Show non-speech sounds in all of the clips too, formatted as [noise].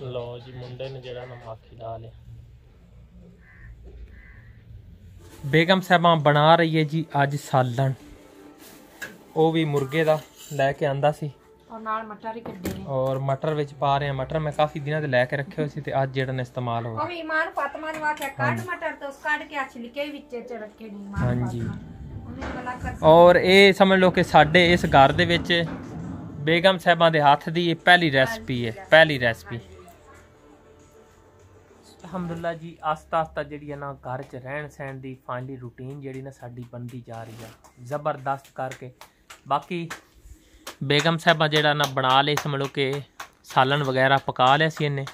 ਲੋ ਜੀ ਮੁੰਡੇ ਨੇ ਜਿਹੜਾ ਨਾ ਮਾਖੀ ਲਾ ਲਿਆ। ਬੇਗਮ ਸਾਹਿਬਾਂ ਬਣਾ ਰਹੀ ਹੈ ਜੀ ਅੱਜ ਸਾਲਣ। ਉਹ ਵੀ ਮੁਰਗੇ ਦਾ ਲੈ ਕੇ ਆਂਦਾ ਸੀ। ਔਰ ਨਾਲ ਮਟਰ ਹੀ ਕੱਢੇ ਨੇ। ਔਰ ਮਟਰ ਵਿੱਚ ਪਾ ਰਹੇ ਆ ਮਟਰ। ਮੈਂ ਕਾਫੀ ਦਿਨਾਂ ਦੇ ਲੈ ਕੇ ਰੱਖੇ ਹੋਏ ਸੀ ਤੇ ਅੱਜ ਜਿਹੜਾ ਨੇ ਇਸਤੇਮਾਲ ਹੋ ਉਹ ਵੀ ਇਮਾਨ ਫਾਤਮਾ ਨੂੰ ਆਖਿਆ ਕੱਢ ਮਟਰ ਤੇ ਕੱਢ ਕੇ ਆ ਛਿਲਕੇ ਵਿੱਚ ਚ ਰੱਖੇ ਨੇ ਇਮਾਨ ਹਾਂਜੀ। ਔਰ ਇਹ ਸਮਝ ਲਓ ਕਿ ਸਾਡੇ ਇਸ ਘਰ ਦੇ ਵਿੱਚ ਬੇਗਮ ਸਾਹਿਬਾਂ ਦੇ ਹੱਥ ਦੀ ਇਹ ਪਹਿਲੀ ਰੈਸਪੀ ਹੈ ਪਹਿਲੀ ਰੈਸਪੀ ਅਲਹਮਦੁਲਿਲਾ ਜੀ ਆਸਤਾ ਆਸਤਾ ਜਿਹੜੀ ਹੈ ਨਾ ਘਰ 'ਚ ਰਹਿਣ ਸਹਿਣ ਦੀ ਫਾਈਨਲੀ ਰੂਟੀਨ ਜਿਹੜੀ ਨਾ ਸਾਡੀ ਬਣਦੀ ਜਾ ਰਹੀ ਆ। ਜ਼ਬਰਦਸਤ ਕਰਕੇ। ਬਾਕੀ ਬੇਗਮ ਸਾਹਿਬਾਂ ਜਿਹੜਾ ਨਾ ਬਣਾ ਲਏ ਸਮਝ ਕਿ ਸਾਲਨ ਵਗੈਰਾ ਪਕਾ ਲਿਆ ਸੀ ਇਹਨੇ।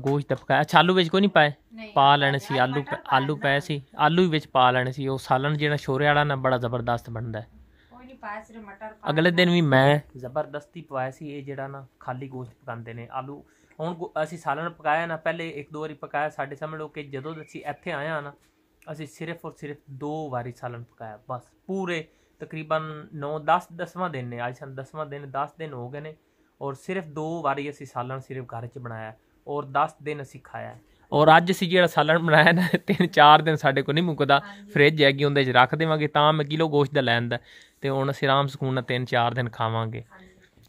ਗੋਸ਼ਤ ਪਕਾਇਆ ਅੱਛਾ ਆਲੂ ਵਿੱਚ ਕੋਈ ਨਹੀਂ ਪਾਏ? ਪਾ ਲੈਣੇ ਸੀ ਆਲੂ ਆਲੂ ਪਏ ਸੀ। ਆਲੂ ਵੀ ਵਿੱਚ ਪਾ ਲੈਣੇ ਸੀ ਉਹ ਸਾਲਨ ਜਿਹੜਾ ਛੋਰੇ ਵਾਲਾ ਨਾ ਬੜਾ ਜ਼ਬਰਦਸਤ ਬਣਦਾ। ਹੈ ਕੋਈ ਨਹੀਂ ਪਾਇਆ ਸਿਰ ਮਟਰ ਪਾ ਅਗਲੇ ਦਿਨ ਵੀ ਮੈਂ ਜ਼ਬਰਦਸਤੀ ਪਵਾਇਆ ਸੀ ਇਹ ਜਿਹੜਾ ਨਾ ਖਾਲੀ ਗੋਸ਼ਤ ਪਕਾਉਂਦੇ ਨੇ। ਆਲੂ ਹੁਣ ਅਸੀਂ ਸਾਲਣ ਪਕਾਇਆ ਨਾ ਪਹਿਲੇ ਇੱਕ ਦੋ ਵਾਰੀ ਪਕਾਇਆ ਸਾਡੇ ਸਮਝ ਲਓ ਕਿ ਜਦੋਂ ਅਸੀਂ ਇੱਥੇ ਆਏ ਆ ਨਾ ਅਸੀਂ ਸਿਰਫ ਔਰ ਸਿਰਫ ਦੋ ਵਾਰੀ ਸਾਲਣ ਪਕਾਇਆ ਬਸ ਪੂਰੇ ਤਕਰੀਬਨ 9 10 ਦਸਵਾਂ ਦਿਨ ਨੇ ਅੱਜ ਸਾਨੂੰ ਦਸਵਾਂ ਦਿਨ 10 ਦਿਨ ਹੋ ਗਏ ਨੇ ਔਰ ਸਿਰਫ ਦੋ ਵਾਰੀ ਅਸੀਂ ਸਾਲਣ ਸਿਰਫ ਘਰ 'ਚ ਬਣਾਇਆ ਔਰ 10 ਦਿਨ ਅਸੀਂ ਖਾਇਆ। ਔਰ ਅੱਜ ਅਸੀਂ ਜਿਹੜਾ ਸਾਲਣ ਬਣਾਇਆ ਨਾ ਤਿੰਨ ਚਾਰ ਦਿਨ ਸਾਡੇ ਕੋਲ ਨਹੀਂ ਮੁੱਕਦਾ ਫ੍ਰਿਜ ਹੈਗੀ ਉਹਦੇ 'ਚ ਰੱਖ ਦੇਵਾਂਗੇ ਤਾਂ ਮੈਂ ਕਿਲੋ ਗੋਸ਼ਤ ਦਾ ਲੈਣ ਦਾ ਤੇ ਹੁਣ ਅਸੀਂ ਆਰਾਮ ਸਕੂਨ ਨਾਲ ਤਿੰਨ ਚਾਰ ਦਿਨ ਖਾਵਾਂਗੇ।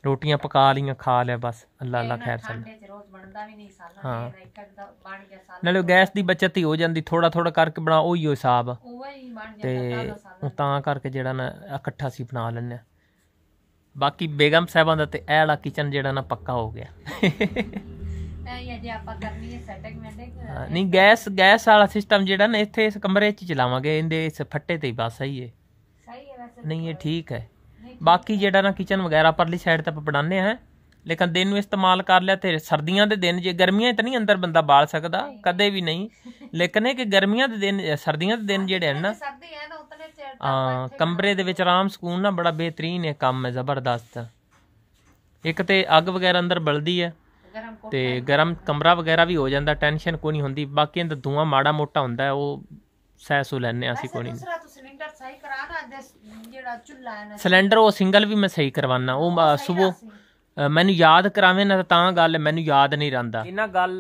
ਰੋਟੀਆਂ ਪਕਾ ਲੀਆਂ ਖਾ ਲਿਆ ਬਸ ਅੱਲਾ ਅੱਲਾ ਖੈਰ ਚੱਲ ਠੰਡੇ ਚ ਰੋਜ਼ ਬਣਦਾ ਵੀ ਨਹੀਂ ਸਾਲਨ ਹਾਂ। ਇਹ ਇੱਕ ਅੱਧਾ ਬਣ ਗਿਆ ਸਾਲਨ ਨਾਲੇ ਉਹ ਗੈਸ ਦੀ ਬਚਤ ਹੀ ਹੋ ਜਾਂਦੀ ਥੋੜਾ ਥੋੜਾ ਕਰਕੇ ਬਣਾ ਉਹੀ ਹੋ ਹਿਸਾਬ ਉਹ ਹੀ ਬਣ ਤੇ ਜਾਂਦਾ ਕਾਲਾ ਸਾਲਨ ਉਹ ਤਾਂ ਕਰਕੇ ਜਿਹੜਾ ਨਾ ਇਕੱਠਾ ਸੀ ਬਣਾ ਲੈਂਦੇ ਹਾਂ ਬਾਕੀ ਬੇਗਮ ਸਾਹਿਬਾਂ ਦਾ ਤੇ ਇਹ ਵਾਲਾ ਕਿਚਨ ਜਿਹੜਾ ਨਾ ਪੱਕਾ ਹੋ ਗਿਆ ਇਹ ਇਹਦੇ ਬਾਕੀ ਜਿਹੜਾ ਨਾ ਕਿਚਨ ਵਗੈਰਾ ਪਰਲੀ ਸਾਈਡ ਤੇ ਆਪਾਂ ਬਣਾਉਂਦੇ ਹਾਂ। ਲੇਕਿਨ ਦਿਨ ਨੂੰ ਇਸਤੇਮਾਲ ਕਰ ਲਿਆ ਤੇ ਸਰਦੀਆਂ ਦੇ ਦਿਨ ਜੇ ਗਰਮੀਆਂ ਤਾਂ ਨਹੀਂ ਅੰਦਰ ਬੰਦਾ ਬਾਲ ਸਕਦਾ ਕਦੇ ਵੀ ਨਹੀਂ। ਲੇਕਿਨ ਇਹ ਕਿ ਗਰਮੀਆਂ ਦੇ ਦਿਨ ਸਰਦੀਆਂ ਦੇ ਦਿਨ ਜਿਹੜੇ ਹਨ ਨਾ ਹੈ ਆ ਕਮਰੇ ਦੇ ਵਿੱਚ ਆਰਾਮ ਸਕੂਨ ਨਾ ਬੜਾ ਬਿਹਤਰੀਨ ਹੈ ਕੰਮ ਹੈ ਜ਼ਬਰਦਸਤ। ਇੱਕ ਤੇ ਅੱਗ ਵਗੈਰਾ ਅੰਦਰ ਬਲਦੀ ਹੈ ਤੇ ਗਰਮ ਕਮਰਾ ਵਗੈਰਾ ਵੀ ਹੋ ਜਾਂਦਾ ਟੈਨਸ਼ਨ ਕੋਈ ਨਹੀਂ ਹੁੰਦੀ। ਬਾਕੀ ਅੰਦਰ ਧੂਆਂ ਮਾੜਾ ਮੋਟਾ ਹੁੰਦਾ ਉਹ ਸਹਿ ਸੂ ਲੈਣੇ ਅਸੀਂ ਕੋਈ ਨਹੀਂ ਦੂਸਰਾ ਤੂੰ ਸਿਲੰਡਰ ਸਹੀ ਕਰਾ ਨਾ ਦੇ ਜਿਹੜਾ ਚੁੱਲ੍ਹਾ ਹੈ ਨਾ ਸਿਲੰਡਰ ਉਹ ਸਿੰਗਲ ਵੀ ਮੈਂ ਸਹੀ ਕਰਵਾਨਾ ਉਹ ਸਵੇਰ ਮੈਨੂੰ ਯਾਦ ਕਰਾਵੇਂ ਨਾ ਤਾਂ ਗੱਲ ਮੈਨੂੰ ਯਾਦ ਨਹੀਂ ਰਹਿੰਦਾ। ਇਹਨਾਂ ਗੱਲ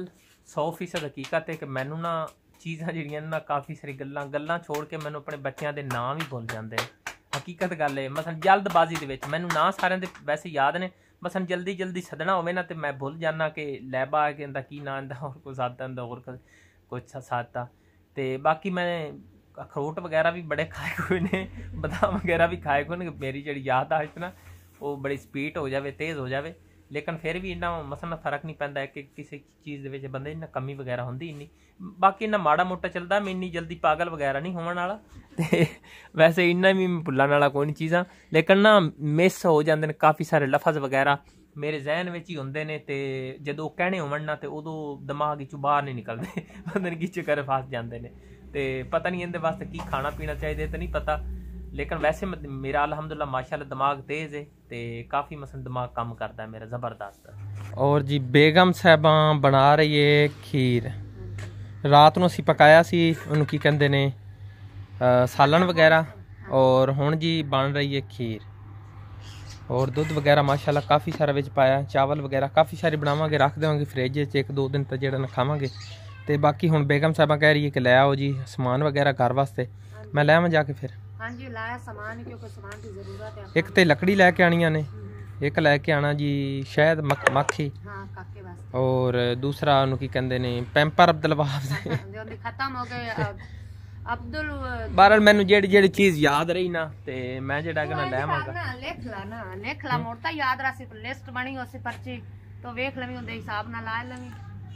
100% ਹਕੀਕਤ ਹੈ ਕਿ ਮੈਨੂੰ ਨਾ ਚੀਜ਼ਾਂ ਜਿਹੜੀਆਂ ਨੇ ਨਾ ਕਾਫੀ ਸਾਰੀ ਗੱਲਾਂ ਗੱਲਾਂ ਛੋੜ ਕੇ ਮੈਨੂੰ ਆਪਣੇ ਬੱਚਿਆਂ ਦੇ ਨਾਮ ਹੀ ਭੁੱਲ ਜਾਂਦੇ ਨੇ ਹਕੀਕਤ ਗੱਲ ਹੈ ਮਸਲ ਜਲਦਬਾਜ਼ੀ ਦੇ ਵਿੱਚ ਮੈਨੂੰ ਨਾਂ ਸਾਰਿਆਂ ਦੇ ਵੈਸੇ ਯਾਦ ਨੇ ਮਸਲ ਜਲਦੀ ਜਲਦੀ ਸਦਣਾ ਹੋਵੇ ਨਾ ਤੇ ਮੈਂ ਭੁੱਲ ਜਾਣਾ ਕਿ ਲੈਬਾ ਕੇ ਇਹਦਾ ਕੀ ਨਾਂ ਇਹਦਾ ਹੋਰ ਕੋਈ ਸਾਦਾ ਇਹਦਾ ਹੋਰ ਕੁਝ- ਕੁਝ ਸਾਦਾ। ਤੇ ਬਾਕੀ ਮੈਂ ਅਖਰੋਟ ਵਗੈਰਾ ਵੀ ਬੜੇ ਖਾਏ ਹੋਏ ਨੇ, ਬਦਾਮ ਵਗੈਰਾ ਵੀ ਖਾਏ ਹੋਏ ਨੇ, ਮੇਰੀ ਜਿਹੜੀ ਯਾਦਾਸ਼ਤ ਨਾ, ਉਹ ਬੜੀ ਸਪੀਡ ਹੋ ਜਾਵੇ, ਤੇਜ਼ ਹੋ ਜਾਵੇ, ਲੇਕਿਨ ਫਿਰ ਵੀ ਇੰਨਾ ਮਸਲਾ ਫ਼ਰਕ ਨਹੀਂ ਪੈਂਦਾ ਹੈ ਕਿ ਕਿਸੇ ਚੀਜ਼ ਦੇ ਵਿੱਚ ਬੰਦੇ ਦੀ ਨਾ ਕਮੀ ਵਗੈਰਾ ਹੁੰਦੀ ਨਹੀਂ ਬਾਕੀ ਇੰਨਾ ਮਾੜਾ ਮੋਟਾ ਚੱਲਦਾ, ਮੈਂ ਇੰਨੀ ਜਲਦੀ ਪਾਗਲ ਵਗੈਰਾ ਨਹੀਂ ਹੋਣ ਵਾਲਾ, ਤੇ ਵੈਸੇ ਇੰਨਾ ਵੀ ਭੁੱਲਣ ਵਾਲਾ ਕੋਈ ਨਹੀਂ ਚੀਜ਼ਾਂ। ਲੇਕਿਨ ਨਾ ਮਿਸ ਹੋ ਜਾਂਦੇ ਨੇ ਕਾਫੀ ਸਾਰੇ ਲਫ਼ਜ਼ ਵਗੈਰਾ ਮੇਰੇ ਜ਼ਿਹਨ ਵਿੱਚ ਹੀ ਹੁੰਦੇ ਨੇ ਤੇ ਜਦੋਂ ਉਹ ਕਹਿਣੇ ਹੋਵਣ ਨਾ ਤੇ ਉਦੋਂ ਦਿਮਾਗ ਵਿੱਚੋਂ ਬਾਹਰ ਨਹੀਂ ਨਿਕਲਦੇ। ਬੰਦੇ ਨੇ ਕਿਚ ਫਸ ਜਾਂਦੇ ਨੇ। ਤੇ ਪਤਾ ਨਹੀਂ ਇਹਦੇ ਵਾਸਤੇ ਕੀ ਖਾਣਾ ਪੀਣਾ ਚਾਹੀਦਾ, ਇਹ ਤਾਂ ਨਹੀਂ ਪਤਾ। ਲੇਕਿਨ ਵੈਸੇ ਮ- ਮੇਰਾ ਅਲਹਮਦੁਲਿਲਾ ਮਾਸ਼ਾਅੱਲਾ ਦਿਮਾਗ ਤੇਜ਼ ਹੈ ਤੇ ਕਾਫੀ ਮਸਨ ਦਿਮਾਗ ਕੰਮ ਕਰਦਾ ਮੇਰਾ ਜ਼ਬਰਦਸਤ। ਔਰ ਜੀ, ਬੇਗਮ ਸਾਹਿਬਾਂ ਬਣਾ ਰਹੀ ਏ ਖੀਰ। ਰਾਤ ਨੂੰ ਅਸੀਂ ਪਕਾਇਆ ਸੀ, ਉਹਨੂੰ ਕੀ ਕਹਿੰਦੇ ਨੇ ਸਾਲਣ ਵਗੈਰਾ। ਔਰ ਹੁਣ ਜੀ ਬਣ ਰਹੀ ਹੈ ਖੀਰ। ਔਰ ਦੁੱਧ ਵਗੈਰਾ ਮਾਸ਼ਾਅੱਲਾ ਕਾਫੀ ਸਾਰਾ ਵਿੱਚ ਪਾਇਆ ਚਾਵਲ ਵਗੈਰਾ ਕਾਫੀ ਸਾਰੇ ਬਣਾਵਾਂਗੇ ਰੱਖ ਦੇਵਾਂਗੇ ਫ੍ਰਿਜ 'ਚ ਇੱਕ ਦੋ ਦਿਨ ਤੱਕ ਜਿਹੜਾ ਨਾ ਖਾਵਾਂਗੇ। ਤੇ ਬਾਕੀ ਹੁਣ ਬੇਗਮ ਸਾਹਿਬਾਂ ਕਹਿ ਰਹੀ ਹੈ ਕਿ ਲੈ ਆਓ ਜੀ ਸਮਾਨ ਵਗੈਰਾ ਘਰ ਵਾਸਤੇ। ਮੈਂ ਲੈ ਆਵਾਂ ਜਾ ਕੇ ਫਿਰ। ਹਾਂਜੀ ਲਾਇਆ ਸਮਾਨ ਕਿਉਂਕਿ ਸਮਾਨ ਦੀ ਜ਼ਰੂਰਤ ਹੈ। ਇੱਕ ਤੇ ਲੱਕੜੀ ਲੈ ਕੇ ਆਣੀਆਂ ਨੇ ਇੱਕ ਲੈ ਕੇ ਆਣਾ ਜੀ ਸ਼ਾਇਦ ਮੱਖ- ਮੱਖੀ। ਹਾਂ ਕਾਕੇ ਵਾਸਤੇ। ਔਰ ਦੂਸਰਾ ਉਹਨੂੰ ਕੀ ਕਹਿੰਦੇ ਨੇ ਪੈਂਪਰ ਅਬਦੁਲ ਵਹਾਬ ਦੇ ਖਤਮ ਹੋ ਗਏ ਅਬਦੁਲ ਬਹਰਹਾਲ ਮੈਨੂੰ ਜਿਹੜੀ ਜਿਹੜੀ ਚੀਜ਼ ਯਾਦ ਰਹੀ ਨਾ ਤੇ ਮੈਂ ਜਿਹੜਾ ਕਿ ਨਾ ਲੈ ਨਾ ਲਿਖ ਲਾ ਨਾ ਲਿਖ ਲਾ ਮੋੜਤਾ ਯਾਦ ਰਾਸੀ ਲਿਸਟ ਬਣੀ ਉਸੇ ਪਰਚੀ ਤੋਂ ਵੇਖ ਲਵੀਂ ਉਹਦੇ ਹਿਸਾਬ ਨਾਲ ਲਾ ਲਵੀਂ।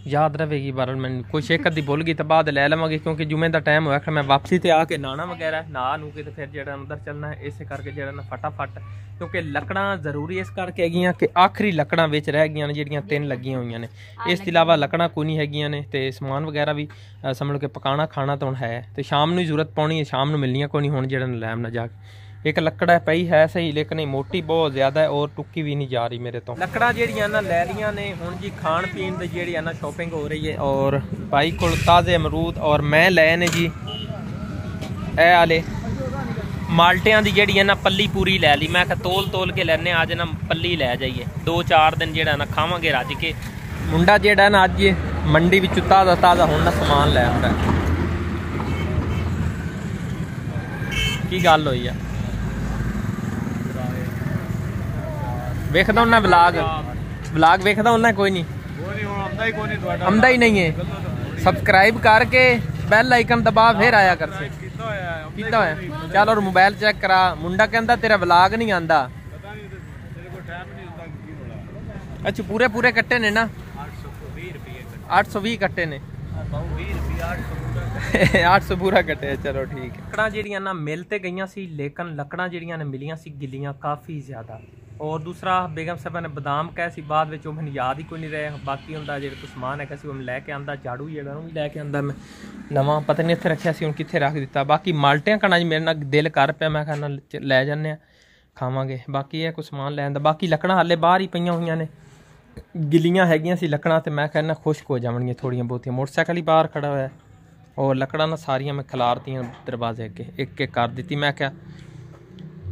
ਯਾਦ ਰਵੇਗੀ ਬਹਰਹਾਲ ਮੈਨੂੰ ਕੁਛ ਇੱਕ ਅੱਧੀ ਭੁੱਲ ਗਈ ਤਾਂ ਬਾਅਦ ਲੈ ਲਵਾਂਗੇ ਕਿਉਂਕਿ ਜੁਮੇ ਦਾ ਟਾਈਮ ਹੋਇਆ ਫਿਰ ਮੈਂ ਵਾਪਸੀ ਤੇ ਆ ਕੇ ਨਾਣਾ ਵਗੈਰਾ ਨਾ ਨੂੰ ਕੇ ਤੇ ਫਿਰ ਜਿਹੜਾ ਅੰਦਰ ਚੱਲਣਾ ਹੈ ਇਸੇ ਕਰਕੇ ਜਿਹੜਾ ਨਾ ਫਟਾਫਟ ਕਿਉਂਕਿ ਲੱਕੜਾਂ ਜ਼ਰੂਰੀ ਇਸ ਕਰਕੇ ਹੈਗੀਆਂ ਕਿ ਆਖਰੀ ਲੱਕੜਾਂ ਵਿੱਚ ਰਹਿ ਗਈਆਂ ਨੇ ਜਿਹੜੀਆਂ ਤਿੰਨ ਲੱਗੀਆਂ ਹੋਈਆਂ ਨੇ। ਇਸ ਤੋਂ ਇਲਾਵਾ ਲੱਕੜਾਂ ਕੋਈ ਨਹੀਂ ਹੈਗੀਆਂ ਨੇ ਤੇ ਸਮਾਨ ਵਗੈਰਾ ਵੀ ਸਮਝ ਲਓ ਕਿ ਪਕਾਣਾ ਖਾਣਾ ਤਾਂ ਹੁਣ ਹੈ। ਤੇ ਸ਼ਾਮ ਨੂੰ ਹੀ ਜ਼ਰੂਰਤ ਪਾਉਣੀ ਹੈ ਸ਼ਾਮ ਨੂੰ ਮਿਲਣੀਆਂ ਕੋਈ ਨਹੀਂ ਹੁਣ ਜਿਹੜਾ ਲੈਮ ਨਾ ਜਾ ਕੇ। ਇੱਕ ਲੱਕੜਾ ਪਈ ਹੈ ਸਹੀ ਲੇਕਿਨ ਇਹ ਮੋਟੀ ਬਹੁਤ ਜ਼ਿਆਦਾ ਹੈ ਔਰ ਟੁੱਕੀ ਵੀ ਨਹੀਂ ਜਾ ਰਹੀ ਮੇਰੇ ਤੋਂ। ਲੱਕੜਾਂ ਜਿਹੜੀਆਂ ਨਾ ਲੈ ਲੀਆਂ ਨੇ ਹੁਣ ਜੀ ਖਾਣ ਪੀਣ ਦੀ ਜਿਹੜੀ ਆ ਨਾ ਸ਼ਾਪਿੰਗ ਹੋ ਰਹੀ ਹੈ। ਔਰ ਭਾਈ ਕੋਲ ਤਾਜ਼ੇ ਅਮਰੂਦ ਔਰ ਮੈਂ ਲਏ ਨੇ ਜੀ। ਇਹ ਆਲੇ ਮਾਲਟਿਆਂ ਦੀ ਜਿਹੜੀ ਹੈ ਨਾ ਪੱਲੀ ਪੂਰੀ ਲੈ ਲਈ। ਮੈਂ ਕਿਹਾ ਤੋਲ ਤੋਲ ਕੇ ਲੈਣੇ ਅੱਜ ਨਾ ਪੱਲੀ ਲੈ ਜਾਈਏ। ਦੋ ਚਾਰ ਦਿਨ ਜਿਹੜਾ ਨਾ ਖਾਵਾਂਗੇ ਰੱਜ ਕੇ। ਮੁੰਡਾ ਜਿਹੜਾ ਨਾ ਅੱਜ ਮੰਡੀ ਵਿੱਚ ਤਾਜ਼ਾ ਤਾਜ਼ਾ ਹੁਣ ਨਾ ਸਮਾਨ ਲੈ ਆਉਂਦਾ। ਕੀ ਗੱਲ ਹੋਈ ਆ? ਵੇਖਦਾ ਉਹਨਾਂ ਵਲੌਗ। ਵਲੌਗ ਵੇਖਦਾ ਉਹਨਾਂ ਕੋਈ ਨਹੀਂ। ਆਉਂਦਾ ਹੀ ਕੋਈ ਨਹੀਂ ਤੁਹਾਡਾ। ਆਉਂਦਾ ਹੀ ਨਹੀਂ ਹੈ। ਸਬਸਕ੍ਰਾਈਬ ਕਰਕੇ ਬੈਲ ਆਈਕਨ ਦਬਾ ਫਿਰ ਆਇਆ ਕਰ ਸੇ ਕੀਤਾ ਹੋਇਆ ਚੱਲ ਔਰ ਮੋਬਾਈਲ ਚੈੱਕ ਕਰਾ। ਮੁੰਡਾ ਕਹਿੰਦਾ ਤੇਰਾ ਵਲੌਗ ਨਹੀਂ ਆਂਦਾ ਅੱਛਾ ਪੂਰੇ ਪੂਰੇ ਕੱਟੇ ਨੇ ਨਾ? 820 ਰੁਪਏ 820 ਕੱਟੇ ਨੇ। ਬਹੁ 20 ਰੁਪਏ 800 800 ਪੂਰਾ ਕੱਟਿਆ ਚਲੋ ਠੀਕ ਹੈ। ਲੱਕੜਾਂ ਜਿਹੜੀਆਂ ਨਾ ਮਿਲ ਤੇ ਗਈਆਂ ਸੀ ਲੇਕਿਨ ਲੱਕੜਾਂ ਜਿਹੜੀਆਂ ਨੇ ਮਿਲੀਆਂ ਸੀ ਗਿੱਲੀਆਂ ਕਾਫੀ ਜ਼ਿਆਦਾ। ਔਰ ਦੂਸਰਾ, ਬੇਗਮ ਸਾਹਿਬਾ ਨੇ ਬਦਾਮ ਕਹੇ ਸੀ, ਬਾਅਦ ਵਿੱਚ ਉਹ ਮੈਨੂੰ ਯਾਦ ਹੀ ਕੋਈ ਨਹੀਂ ਰਿਹਾ। ਬਾਕੀ ਹੁੰਦਾ ਜਿਹੜਾ ਕੋ ਸਮਾਨ ਹੈਗਾ ਸੀ, ਉਹ ਮੈਂ ਲੈ ਕੇ ਆਂਦਾ, ਝਾੜੂ ਜਿਹੜਾ ਨੂੰ ਵੀ ਲੈ ਕੇ ਆਂਦਾ ਮੈਂ। ਨਵਾਂ ਪਤਾ ਨਹੀਂ ਇੱਥੇ ਰੱਖਿਆ ਸੀ, ਹੁਣ ਕਿੱਥੇ ਰੱਖ ਦਿੱਤਾ। ਬਾਕੀ ਮਾਲਟਿਆਂ ਕਣਾ ਜੀ ਮੇਰੇ ਨਾਲ ਦਿਲ ਕਰ ਪਿਆ, ਮੈਂ ਖਾਣਾ ਲੈ ਜਾਂਦੇ ਆ, ਖਾਵਾਂਗੇ। ਬਾਕੀ ਇਹ ਕੋਈ ਸਮਾਨ ਲੈਣ ਦਾ ਬਾਕੀ ਲੱਕੜਾਂ ਹਾਲੇ ਬਾਹਰ ਹੀ ਪਈਆਂ ਹੋਈਆਂ ਨੇ। ਗਿੱਲੀਆਂ ਹੈਗੀਆਂ ਸੀ ਲੱਕੜਾਂ ਤੇ ਮੈਂ ਕਹਿੰਦਾ ਖੁਸ਼ਕ ਹੋ ਜਾਵਣਗੀਆਂ ਥੋੜੀਆਂ ਬਹੁਤੀਆਂ। ਮੋਟਰਸਾਈਕਲ ਹੀ ਬਾਹਰ ਖੜਾ ਹੋਇਆ। ਔਰ ਲੱਕੜਾਂ ਨਾ ਸਾਰੀਆਂ ਮੈਂ ਖਿਲਾਰਤੀਆਂ ਦਰਵਾਜ਼ੇ ਅੱਗੇ ਇੱਕ ਇੱਕ ਕਰ ਦਿੱਤੀ। ਮੈਂ ਕਿਹਾ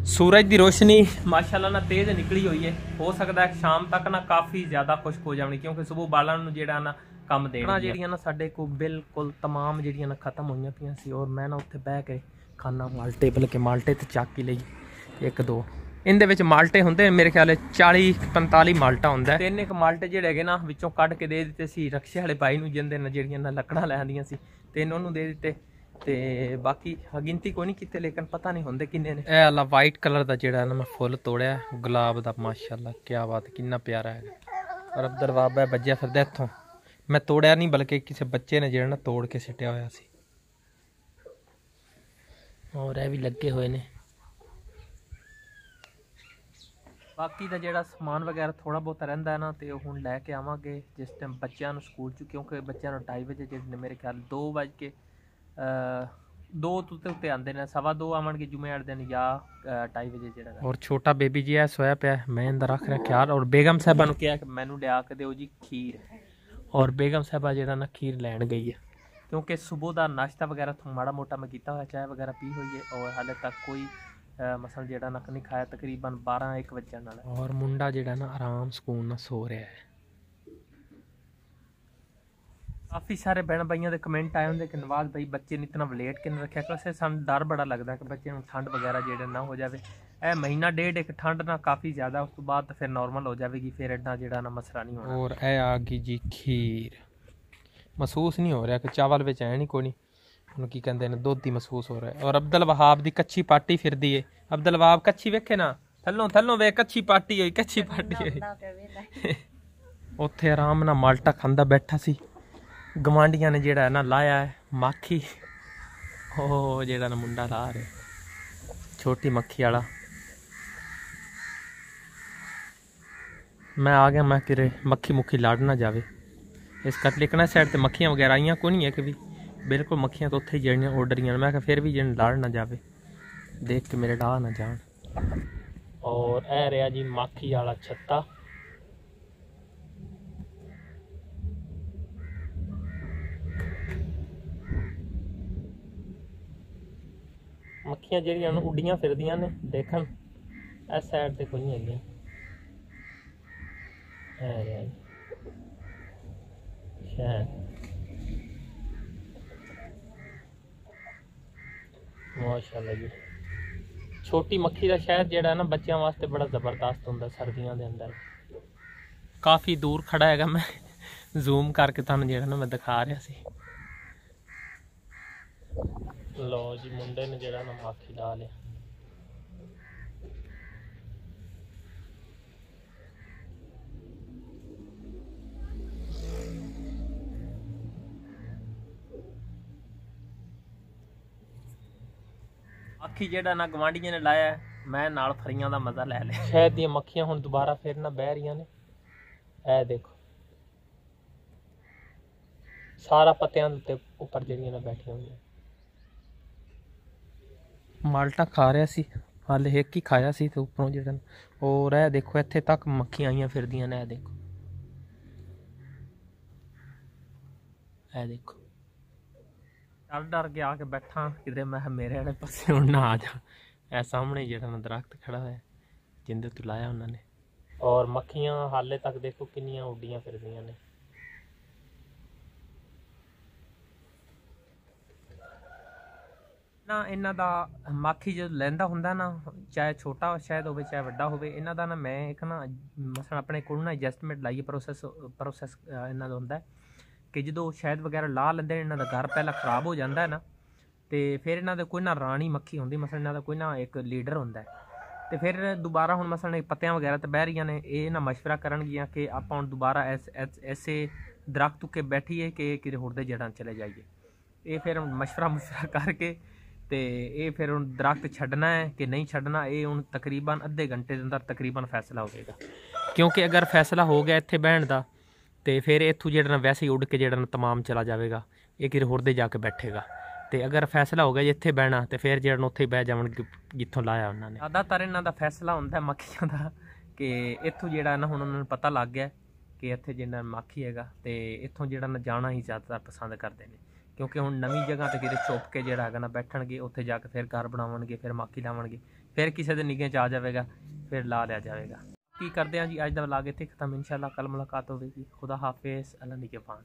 ਸੂਰਜ ਦੀ ਰੋਸ਼ਨੀ ਮਾਸ਼ਾਅੱਲਾ ਨਾ ਤੇਜ਼ ਨਿਕਲੀ ਹੋਈ ਹੈ। ਹੋ ਸਕਦਾ ਹੈ ਸ਼ਾਮ ਤੱਕ ਨਾ ਕਾਫੀ ਜ਼ਿਆਦਾ ਖੁਸ਼ਕ ਹੋ ਜਾਵਣੀ ਕਿਉਂਕਿ ਸਵੇਰ ਬਾਲਾਂ ਨੂੰ ਜਿਹੜਾ ਨਾ ਕੰਮ ਦੇਣਾ ਜਿਹੜੀਆਂ ਨਾ ਸਾਡੇ ਕੋਲ ਬਿਲਕੁਲ ਤਮਾਮ ਜਿਹੜੀਆਂ ਨਾ ਖਤਮ ਹੋਈਆਂ ਪਈਆਂ ਸੀ ਔਰ ਮੈਂ ਨਾ ਉੱਥੇ ਬਹਿ ਕੇ ਖਾਣਾ ਮਾਲਟੇ ਬਲਕਿ ਮਾਲਟੇ ਤੇ ਚੱਕ ਹੀ ਲਈ ਇੱਕ ਦੋ। ਇਹਦੇ ਵਿੱਚ ਮਾਲਟੇ ਹੁੰਦੇ ਮੇਰੇ ਖਿਆਲ 40 45 ਮਾਲਟਾ ਹੁੰਦਾ। ਤਿੰਨ ਇੱਕ ਮਾਲਟੇ ਜਿਹੜੇ ਹੈਗੇ ਨਾ ਵਿੱਚੋਂ ਕੱਢ ਕੇ ਦੇ ਦਿੱਤੇ ਸੀ ਰਕਸ਼ੇ ਵਾਲੇ ਭਾਈ ਨੂੰ ਜਿੰਦੇ ਨਾਲ ਜਿਹੜੀਆਂ ਨਾ ਲੱਕੜਾਂ ਲੈ ਆਂਦੀਆਂ ਸੀ ਤਿੰਨ ਉਹਨੂੰ ਦੇ ਦਿੱਤੇ। ਤੇ ਬਾਕੀ ਗਿਣਤੀ ਕੋਈ ਨਹੀਂ ਕੀਤੇ ਲੇਕਿਨ ਪਤਾ ਨਹੀਂ ਹੁੰਦੇ ਕਿੰਨੇ ਨੇ। ਇਹ ਵਾਲਾ ਵਾਈਟ ਕਲਰ ਦਾ ਜਿਹੜਾ ਨਾ ਮੈਂ ਫੁੱਲ ਤੋੜਿਆ ਗੁਲਾਬ ਦਾ ਮਾਸ਼ਾਅੱਲਾ ਕੀ ਬਾਤ ਕਿੰਨਾ ਪਿਆਰਾ ਹੈ ਔਰ ਅਬਦਰ ਬਾਬਾ ਵੱਜਿਆ ਫਿਰਦਾ ਇੱਥੋਂ। ਮੈਂ ਤੋੜਿਆ ਨਹੀਂ ਬਲਕਿ ਕਿਸੇ ਬੱਚੇ ਨੇ ਜਿਹੜਾ ਨਾ ਤੋੜ ਕੇ ਸਿੱਟਿਆ ਹੋਇਆ ਸੀ। ਔਰ ਇਹ ਵੀ ਲੱਗੇ ਹੋਏ ਨੇ। ਬਾਕੀ ਦਾ ਜਿਹੜਾ ਸਮਾਨ ਵਗੈਰਾ ਥੋੜਾ ਬਹੁਤ ਰਹਿੰਦਾ ਹੈ ਨਾ ਤੇ ਉਹ ਹੁਣ ਲੈ ਕੇ ਆਵਾਂਗੇ। ਜਿਸ ਟਾਈਮ ਬੱਚਿਆਂ ਨੂੰ ਸਕੂਲ ਚ ਕਿਉਂਕਿ ਬੱਚਿਆਂ ਨੂੰ 2:30 ਵਜੇ ਜਿਹੜੇ ਨੇ ਮੇਰੇ ਖਿਆਲ 2 ਵਜੇ ਦੋ ਤੋਂ ਉੱਤੇ ਆਉਂਦੇ ਨੇ ਸਵਾ ਦੋ ਆਵਣਗੇ ਜੁਮੇ ਵਾਲੇ ਦਿਨ ਜਾਂ 2:30 ਵਜੇ ਜਿਹੜਾ ਔਰ ਛੋਟਾ ਬੇਬੀ ਜੀ ਐ ਸੋਇਆ ਪਿਆ। ਮੈਂ ਅੰਦਰ ਰੱਖ ਰਿਹਾ ਖਿਆਲ। ਔਰ ਬੇਗਮ ਸਾਹਿਬਾ ਨੂੰ ਕਿਹਾ ਕਿ ਮੈਨੂੰ ਲਿਆ ਕੇ ਦਿਓ ਜੀ ਖੀਰ। ਔਰ ਬੇਗਮ ਸਾਹਿਬਾ ਜਿਹੜਾ ਨਾ ਖੀਰ ਲੈਣ ਗਈ ਹੈ। ਕਿਉਂਕਿ ਸਵੇਰ ਦਾ ਨਾਸ਼ਤਾ ਵਗੈਰਾ ਤੋਂ ਮਾੜਾ ਮੋਟਾ ਮੈਂ ਕੀਤਾ ਹੋਇਆ ਚਾਹ ਵਗੈਰਾ ਪੀ ਹੋਈ ਹੈ ਔਰ ਹਾਲੇ ਤੱਕ ਕੋਈ ਮਸਲ ਜਿਹੜਾ ਨੱਕ ਨਹੀਂ ਖਾਇਆ ਤਕਰੀਬਨ 12 1 ਵਜੇ ਨਾਲ ਔਰ ਮੁੰਡਾ ਜਿਹੜਾ ਨਾ ਆਰਾਮ ਸਕੂਨ ਨਾਲ ਸੋ ਰਿਹਾ ਹੈ। ਕਾਫੀ ਸਾਰੇ ਭੈਣ ਭਾਈਆਂ ਦੇ ਕਮੈਂਟ ਆਏ ਹੁੰਦੇ ਕਿ ਨਵਾਜ਼ ਭਾਈ ਬੱਚੇ ਨੂੰ ਇਤਨਾ ਵਲੇਟ ਕਿਨ ਰੱਖਿਆ? ਕਿਸੇ ਸਾਨੂੰ ਡਰ ਬੜਾ ਲੱਗਦਾ ਕਿ ਬੱਚੇ ਨੂੰ ਠੰਡ ਵਗੈਰਾ ਜਿਹੜੇ ਨਾ ਹੋ ਜਾਵੇ। ਇਹ ਮਹੀਨਾ ਡੇਢ ਇੱਕ ਠੰਡ ਨਾ ਕਾਫੀ ਜ਼ਿਆਦਾ ਉਸ ਤੋਂ ਬਾਅਦ ਤਾਂ ਫਿਰ ਨਾਰਮਲ ਹੋ ਜਾਵੇਗੀ ਫਿਰ ਐਡਾ ਜਿਹੜਾ ਨਾ ਮਸਲਾ ਨਹੀਂ ਹੋਣਾ। ਔਰ ਇਹ ਆ ਗਈ ਜੀ ਖੀਰ। ਮਹਿਸੂਸ ਨਹੀਂ ਹੋ ਰਿਹਾ ਕਿ ਚਾਵਲ ਵਿੱਚ ਐ ਨਹੀਂ ਕੋਈ ਨਹੀਂ ਉਹਨੂੰ ਕੀ ਕਹਿੰਦੇ ਨੇ ਦੁੱਧ ਹੀ ਮਹਿਸੂਸ ਹੋ ਰਿਹਾ। ਔਰ ਅਬਦੁਲ ਵਹਾਬ ਦੀ ਕੱਚੀ ਪਾਟੀ ਫਿਰਦੀ ਏ। ਅਬਦੁਲ ਵਹਾਬ ਕੱਚੀ ਵੇਖੇ ਨਾ? ਥੱਲੋਂ ਥੱਲੋਂ ਵੇ ਕੱਚੀ ਪਾਟੀ ਹੋਈ ਕੱਚੀ ਪਾਟੀ ਹੋਈ। [laughs] ਉੱਥੇ ਆਰਾਮ ਨਾਲ ਮਾਲਟਾ ਖਾਂਦਾ ਬੈਠਾ ਸੀ। ਗਵਾਂਡੀਆਂ ਨੇ ਜਿਹੜਾ ਨਾ ਲਾਇਆ ਹੈ, ਮਾਖੀ। ਉਹ ਜਿਹੜਾ ਨਾ ਮੁੰਡਾ ਲਾ ਰਿਹਾ। ਛੋਟੀ ਮੱਖੀ ਵਾਲਾ। ਮੈਂ ਆ ਗਿਆ, ਮੈਂ ਕਿਰੇ ਮੱਖੀ ਮੁੱਖੀ ਲੜ ਨਾ ਜਾਵੇ। ਇਸ ਕਰਕੇ ਲਿਖਣਾ ਸਾਈਡ ਤੇ ਮੱਖੀਆਂ ਵਗੈਰਾ ਆਈਆਂ ਕੋਈ ਨਹੀਂ ਹੈ ਕਿ ਵੀ। ਬਿਲਕੁਲ ਮੱਖੀਆਂ ਤਾਂ ਉੱਥੇ ਹੀ ਜਿਹੜੀਆਂ ਆਰਡਰੀਆਂ ਨੇ। ਮੈਂ ਕਿਹਾ ਫਿਰ ਵੀ ਜਿਹਨ ਲੜ ਨਾ ਜਾਵੇ, ਦੇਖ ਕੇ ਮੇਰੇ ਡਾਹ ਨਾ ਜਾਣ। ਔਰ ਇਹ ਰਿਹਾ ਜੀ ਮਾਖੀ ਵਾਲਾ ਛੱਤਾ। ਮੱਖੀਆਂ ਜਿਹੜੀਆਂ ਨੂੰ ਉੱਡੀਆਂ ਫਿਰਦੀਆਂ ਨੇ, ਦੇਖਣ। ਇਸ ਸਾਈਡ ਤੇ ਕੋਈ ਨਹੀਂ ਹੈਗੀਆਂ ਹੈ ਰਿਹਾ ਜੀ। ਮਾਸ਼ਾਅੱਲਾ ਜੀ। ਛੋਟੀ ਮੱਖੀ ਦਾ ਸ਼ਹਿਦ ਜਿਹੜਾ ਨਾ, ਬੱਚਿਆਂ ਵਾਸਤੇ ਬੜਾ ਜ਼ਬਰਦਸਤ ਹੁੰਦਾ ਸਰਦੀਆਂ ਦੇ ਅੰਦਰ। ਕਾਫੀ ਦੂਰ ਖੜਾ ਹੈਗਾ ਮੈਂ। ਜ਼ੂਮ ਕਰਕੇ ਤੁਹਾਨੂੰ ਜਿਹੜਾ ਨਾ ਮੈਂ ਦਿਖਾ ਰਿਹਾ ਸੀ। ਲੋ ਜੀ ਮੁੰਡੇ ਨੇ ਜਿਹੜਾ ਨਾ ਮੱਖੀ ਲਾ ਲਿਆ। ਅੱਖੀ ਜਿਹੜਾ ਨਾ ਗਵਾਂਢੀਆਂ ਨੇ ਲਾਇਆ ਮੈਂ ਨਾਲ ਫਰੀਆਂ ਦਾ ਮਜ਼ਾ ਲੈ ਲਿਆ। ਸ਼ਾਇਦ ਦੀਆਂ ਮੱਖੀਆਂ ਹੁਣ ਦੁਬਾਰਾ ਫਿਰ ਨਾ ਬਹਿ ਰਹੀਆਂ ਨੇ। ਇਹ ਦੇਖੋ। ਸਾਰਾ ਪੱਤਿਆਂ ਦੇ ਉੱਤੇ ਉੱਪਰ ਜਿਹੜੀਆਂ ਨਾ ਬੈਠੀਆਂ ਹੋਈਆਂ। ਮਾਲਟਾ ਖਾ ਰਿਹਾ ਸੀ, ਹਾਲੇ ਇੱਕ ਹੀ ਖਾਇਆ ਸੀ ਤੇ ਉੱਪਰੋਂ ਜਿਹੜਾ ਹੋਰ ਇਹ ਦੇਖੋ ਇੱਥੇ ਤੱਕ ਮੱਖੀਆਂ ਆਈਆਂ ਫਿਰਦੀਆਂ ਨੇ, ਇਹ ਦੇਖੋ। ਇਹ ਦੇਖੋ। ਡਰ ਡਰ ਕੇ ਆ ਕੇ ਬੈਠਾ ਕਿਤੇ ਮੈਂ ਕਿਹਾ ਮੇਰੇ ਵਾਲੇ ਪਾਸੇ ਹੁਣ ਨਾ ਆ ਜਾ। ਇਹ ਸਾਹਮਣੇ ਜਿਹੜਾ ਨਾ ਦਰਖਤ ਖੜਾ ਹੋਇਆ, ਜਿੰਦੇ ਤੋਂ ਲਾਇਆ ਉਹਨਾਂ ਨੇ। ਔਰ ਮੱਖੀਆਂ ਹਾਲੇ ਤੱਕ ਦੇਖੋ ਕਿੰਨੀਆਂ ਉੱਡੀਆਂ ਫਿਰਦੀਆਂ ਨੇ। ਨਾ ਇਹਨਾਂ ਦਾ ਮਾਖੀ ਜਦੋਂ ਲੈਂਦਾ ਹੁੰਦਾ ਨਾ, ਚਾਹੇ ਛੋਟਾ ਸ਼ਾਇਦ ਹੋਵੇ, ਚਾਹੇ ਵੱਡਾ ਹੋਵੇ, ਇਹਨਾਂ ਦਾ ਨਾ ਮੈਂ ਇੱਕ ਨਾ ਮਸਲ ਆਪਣੇ ਕੋਲ ਨਾ ਐਡਜਸਟਮੈਂਟ ਲਾਈਏ ਪ੍ਰੋਸੈਸ ਪ੍ਰੋਸੈਸ ਇਹਨਾਂ ਦਾ ਹੁੰਦਾ ਕਿ ਜਦੋਂ ਸ਼ਾਇਦ ਵਗੈਰਾ ਲਾ ਲੈਂਦੇ ਨੇ, ਇਹਨਾਂ ਦਾ ਘਰ ਪਹਿਲਾਂ ਖਰਾਬ ਹੋ ਜਾਂਦਾ ਹੈ ਨਾ, ਤੇ ਫਿਰ ਇਹਨਾਂ ਦੇ ਕੋਈ ਨਾ ਰਾਣੀ ਮੱਖੀ ਹੁੰਦੀ ਮਸਲ ਇਹਨਾਂ ਦਾ ਕੋਈ ਨਾ ਇੱਕ ਲੀਡਰ ਹੁੰਦਾ ਹੈ। ਤੇ ਫਿਰ ਦੁਬਾਰਾ ਹੁਣ ਮਸਲ ਇਹ ਪੱਤਿਆਂ ਵਗੈਰਾ ਤੇ ਬਹਿ ਰਹੀਆਂ ਨੇ, ਇਹ ਨਾ ਮਸ਼ਵਰਾ ਕਰਨਗੀਆਂ ਕਿ ਆਪਾਂ ਹੁਣ ਦੁਬਾਰਾ ਐਸ, ਐਸ- ਐਸੇ ਦਰਖਤ ਉੱਤੇ ਬੈਠੀਏ ਕਿ ਕਿਤੇ ਹੋਰ ਦੇ ਜੜਾਂ ਚਲੇ ਜਾਈਏ। ਇਹ ਫਿਰ ਮਸ਼ਵਰਾ ਮੁਸ਼ਵਰਾ ਕਰਕੇ ਤੇ ਇਹ ਫਿਰ ਹੁਣ ਦਰਖਤ ਛੱਡਣਾ ਹੈ ਕਿ ਨਹੀਂ ਛੱਡਣਾ, ਇਹ ਹੁਣ ਤਕਰੀਬਨ ਅੱਧੇ ਘੰਟੇ ਦੇ ਅੰਦਰ ਤਕਰੀਬਨ ਫੈਸਲਾ ਹੋਵੇਗਾ ਕਿਉਂਕਿ ਅਗਰ ਫੈਸਲਾ ਹੋ ਗਿਆ ਇੱਥੇ ਬਹਿਣ ਦਾ, ਤੇ ਫਿਰ ਇੱਥੋਂ ਜਿਹੜਾ ਨਾ ਵੈਸੇ ਹੀ ਉੱਡ ਕੇ ਜਿਹੜਾ ਨਾ ਤਮਾਮ ਚਲਾ ਜਾਵੇਗਾ, ਇਹ ਕਿਰ ਹੋਰ ਦੇ ਜਾ ਕੇ ਬੈਠੇਗਾ। ਤੇ ਅਗਰ ਫੈਸਲਾ ਹੋ ਗਿਆ ਜੀ ਇੱਥੇ ਬਹਿਣਾ, ਤੇ ਫਿਰ ਜਿਹੜਾ ਨਾ ਉੱਥੇ ਬਹਿ ਜਾਵਣਗੇ, ਜਿੱਥੋਂ ਲਾਇਆ ਉਹਨਾਂ ਨੇ। ਜ਼ਿਆਦਾਤਰ ਇਹਨਾਂ ਦਾ ਫੈਸਲਾ ਹੁੰਦਾ ਮੱਖੀਆਂ ਦਾ, ਕਿ ਇੱਥੋਂ ਜਿਹੜਾ ਨਾ ਹੁਣ ਉਹਨਾਂ ਨੂੰ ਪਤਾ ਲੱਗ ਗਿਆ ਕਿ ਇੱਥੇ ਜਿਹੜਾ ਮਾਖੀ ਹੈਗਾ, ਤੇ ਇੱਥੋਂ ਜਿਹੜਾ ਨਾ ਜਾਣਾ ਹੀ ਜ਼ਿਆਦਾਤਰ ਪਸੰਦ ਕਰਦੇ ਨੇ। ਕਿਉਂਕਿ ਹੁਣ ਨਵੀਂ ਜਗ੍ਹਾ ਤੇ ਕਿਤੇ ਚੁੱਪ ਕੇ ਜਿਹੜਾ ਹੈਗਾ ਨਾ ਬੈਠਣਗੇ, ਉੱਥੇ ਜਾ ਕੇ ਫਿਰ ਘਰ ਬਣਾਉਣਗੇ, ਫਿਰ ਮਾਕੀ ਲਾਵਣਗੇ ਫਿਰ ਕਿਸੇ ਦੇ ਨਿਗਾਹ ਚ ਆ ਜਾਵੇਗਾ, ਫਿਰ ਲਾ ਲਿਆ ਜਾਵੇਗਾ। ਕੀ ਕਰਦੇ ਹਾਂ ਜੀ, ਅੱਜ ਦਾ ਵਲੌਗ ਇੱਥੇ ਖਤਮ, ਇਨਸ਼ਾਅੱਲਾ ਕੱਲ ਮੁਲਾਕਾਤ ਹੋਵੇਗੀ। ਖੁਦਾ ਹਾਫਿਜ਼, ਅੱਲਾ ਨਿਗਹਿਬਾਨ